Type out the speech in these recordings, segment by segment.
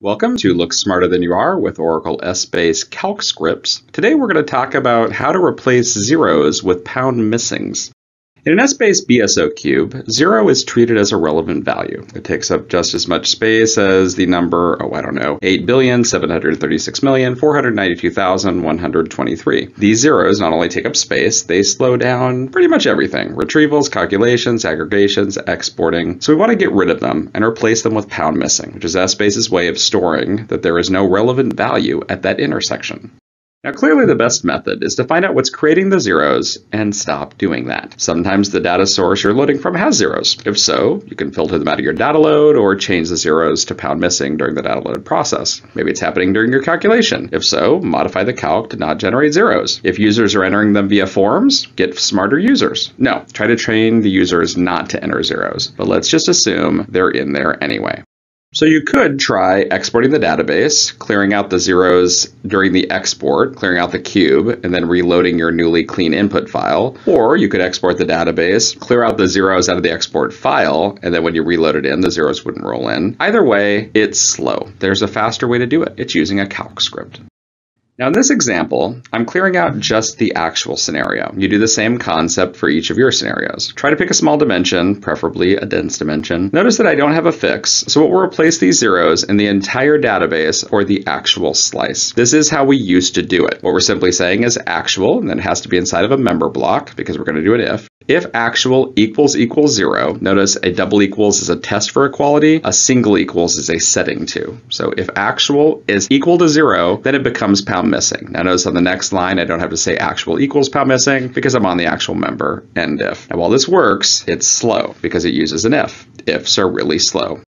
Welcome to Look Smarter Than You Are with Oracle Essbase Calc Scripts. Today we're going to talk about how to replace zeros with pound missings. In an Essbase BSO cube, 0 is treated as a relevant value. It takes up just as much space as the number, oh, I don't know, 8,736,492,123. These zeros not only take up space, they slow down pretty much everything. Retrievals, calculations, aggregations, exporting. So we want to get rid of them and replace them with pound missing, which is Essbase's way of storing that there is no relevant value at that intersection. Now, clearly the best method is to find out what's creating the zeros and stop doing that. Sometimes the data source you're loading from has zeros. If so, you can filter them out of your data load or change the zeros to pound missing during the data load process. Maybe it's happening during your calculation. If so, modify the calc to not generate zeros. If users are entering them via forms, get smarter users. No, try to train the users not to enter zeros. But let's just assume they're in there anyway. So you could try exporting the database, clearing out the zeros during the export, clearing out the cube, and then reloading your newly clean input file. Or you could export the database, clear out the zeros out of the export file, and then when you reload it in, the zeros wouldn't roll in. Either way, it's slow. There's a faster way to do it. It's using a calc script. Now in this example, I'm clearing out just the actual scenario. You do the same concept for each of your scenarios. Try to pick a small dimension, preferably a dense dimension. Notice that I don't have a fix, so it will replace these zeros in the entire database or the actual slice. This is how we used to do it. What we're simply saying is actual, and then it has to be inside of a member block because we're going to do an if. If actual equals equals zero, notice a double equals is a test for equality, a single equals is a setting to. So if actual is equal to zero, then it becomes pound missing. Now notice on the next line, I don't have to say actual equals pound missing because I'm on the actual member end if. Now while this works, it's slow because it uses an if. Ifs are really slow.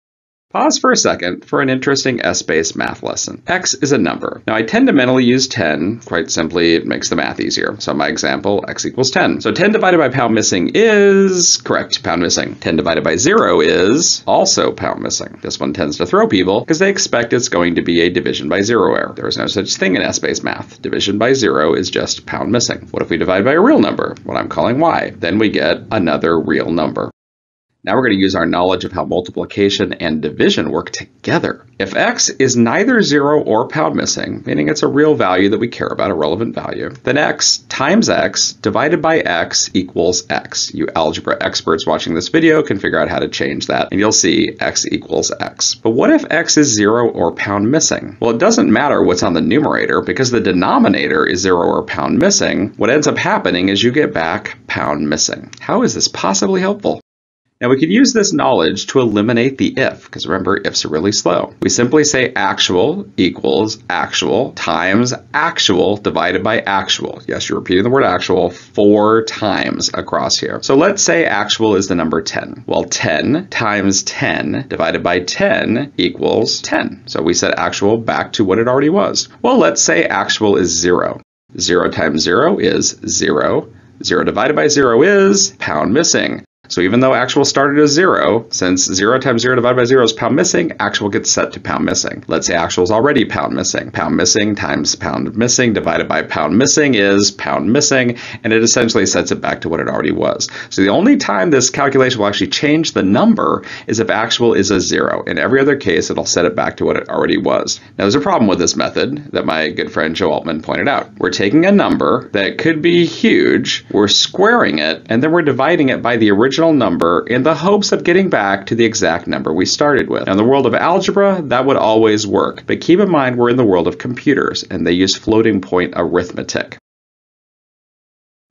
Pause for a second for an interesting Essbase math lesson. X is a number. Now I tend to mentally use 10. Quite simply, it makes the math easier. So my example, X equals 10. So 10 divided by pound missing is, correct, pound missing. 10 divided by 0 is also pound missing. This one tends to throw people because they expect it's going to be a division by 0 error. There is no such thing in Essbase math. Division by 0 is just pound missing. What if we divide by a real number, what I'm calling y? Then we get another real number. Now we're going to use our knowledge of how multiplication and division work together. If x is neither 0 or pound missing, meaning it's a real value that we care about, a relevant value, then x times x divided by x equals x. You algebra experts watching this video can figure out how to change that, and you'll see x equals x. But what if x is 0 or pound missing? Well, it doesn't matter what's on the numerator because the denominator is 0 or pound missing. What ends up happening is you get back pound missing. How is this possibly helpful? Now we could use this knowledge to eliminate the if, because remember, ifs are really slow. We simply say actual equals actual times actual divided by actual. Yes, you're repeating the word actual four times across here. So let's say actual is the number 10. Well, 10 times 10 divided by 10 equals 10. So we set actual back to what it already was. Well, let's say actual is 0. 0 times 0 is 0. 0 divided by 0 is pound missing. So even though actual started as zero, since zero times zero divided by zero is pound missing, actual gets set to pound missing. Let's say actual is already pound missing. Pound missing times pound missing divided by pound missing is pound missing, and it essentially sets it back to what it already was. So the only time this calculation will actually change the number is if actual is a zero. In every other case, it'll set it back to what it already was. Now there's a problem with this method that my good friend Joe Aultman pointed out. We're taking a number that could be huge, we're squaring it, and then we're dividing it by the original original number in the hopes of getting back to the exact number we started with. Now, in the world of algebra, that would always work, but keep in mind we're in the world of computers and they use floating point arithmetic.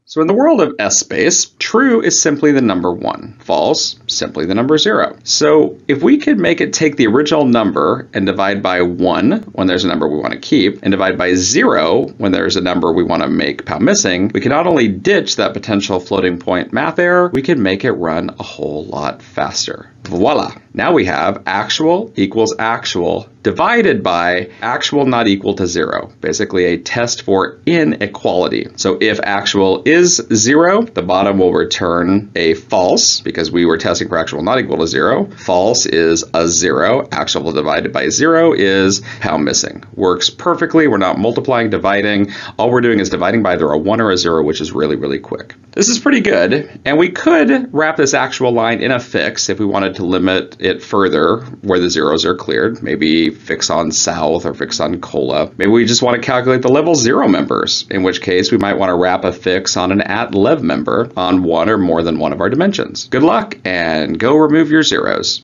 So in the world of Essbase, true is simply the number 1, false simply the number 0. So if we could make it take the original number and divide by 1 when there's a number we want to keep, and divide by 0 when there's a number we want to make pound missing, we can not only ditch that potential floating point math error, we can make it run a whole lot faster. Voila! Now we have actual equals actual divided by actual not equal to zero. Basically a test for inequality. So if actual is zero, the bottom will return a false because we were testing for actual not equal to zero. False is a zero. Actual divided by zero is pound missing. Works perfectly. We're not multiplying, dividing. All we're doing is dividing by either a one or a zero, which is really, really quick. This is pretty good. And we could wrap this actual line in a fix if we wanted to limit it further where the zeros are cleared. Maybe fix on south or fix on cola. Maybe we just want to calculate the level zero members, in which case we might want to wrap a fix on an at lev member on one or more than one of our dimensions. Good luck and go remove your zeros.